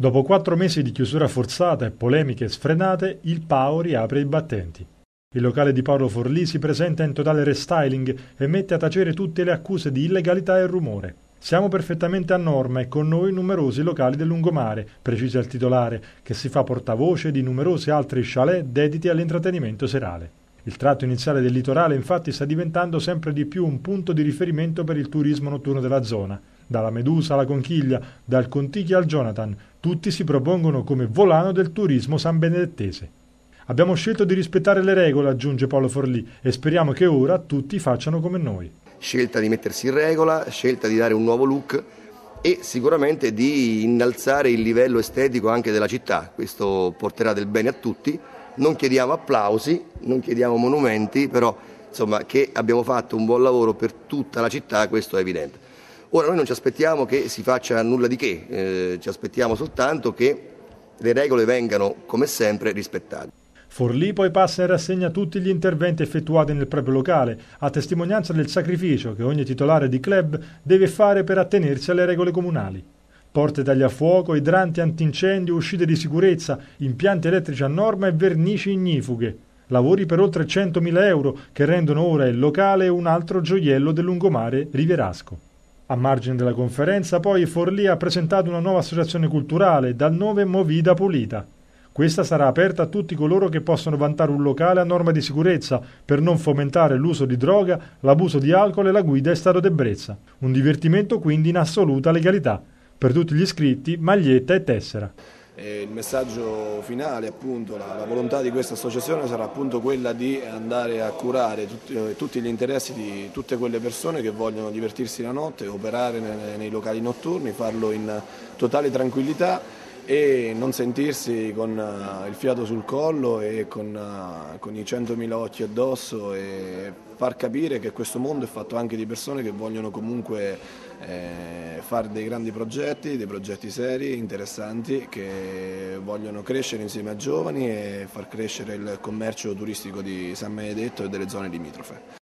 Dopo quattro mesi di chiusura forzata e polemiche sfrenate, il PAO riapre i battenti. Il locale di Paolo Forlì si presenta in totale restyling e mette a tacere tutte le accuse di illegalità e rumore. Siamo perfettamente a norma e con noi numerosi locali del lungomare, precisa il titolare, che si fa portavoce di numerosi altri chalet dediti all'intrattenimento serale. Il tratto iniziale del litorale infatti sta diventando sempre di più un punto di riferimento per il turismo notturno della zona. Dalla Medusa alla Conchiglia, dal Contichi al Jonathan, tutti si propongono come volano del turismo sanbenedettese. Abbiamo scelto di rispettare le regole, aggiunge Paolo Forlì, e speriamo che ora tutti facciano come noi. Scelta di mettersi in regola, scelta di dare un nuovo look e sicuramente di innalzare il livello estetico anche della città. Questo porterà del bene a tutti non chiediamo applausi, non chiediamo monumenti, però insomma, che abbiamo fatto un buon lavoro per tutta la città, questo è evidente. Ora noi non ci aspettiamo che si faccia nulla di che, eh, ci aspettiamo soltanto che le regole vengano come sempre rispettate. Forlì poi passa in rassegna tutti gli interventi effettuati nel proprio locale, a testimonianza del sacrificio che ogni titolare di club deve fare per attenersi alle regole comunali porte tagliafuoco, idranti antincendio, uscite di sicurezza, impianti elettrici a norma e vernici ignifughe. Lavori per oltre 100.000 euro che rendono ora il locale un altro gioiello del lungomare rivierasco. A margine della conferenza poi Forlì ha presentato una nuova associazione culturale dal nome Movida Pulita. Questa sarà aperta a tutti coloro che possono vantare un locale a norma di sicurezza per non fomentare l'uso di droga, l'abuso di alcol e la guida in stato d'ebbrezza. Un divertimento quindi in assoluta legalità per tutti gli iscritti, maglietta e tessera. Il messaggio finale, appunto, la, volontà di questa associazione sarà appunto quella di andare a curare tutti, eh, gli interessi di tutte quelle persone che vogliono divertirsi la notte, operare nei locali notturni, farlo in totale tranquillità e non sentirsi con uh, il fiato sul collo e con, uh, con i 100.000 occhi addosso e far capire che questo mondo è fatto anche di persone che vogliono comunque eh, fare dei grandi progetti, dei progetti seri, interessanti, che vogliono crescere insieme a giovani e far crescere il commercio turistico di San Benedetto e delle zone limitrofe.